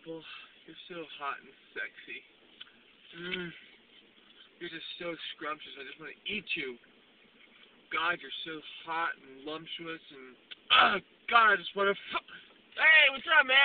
Apple, you're so hot and sexy. Mm. You're just so scrumptious. I just want to eat you. God, you're so hot and lumptuous and. Oh, God, I just want to. Hey, what's up, man?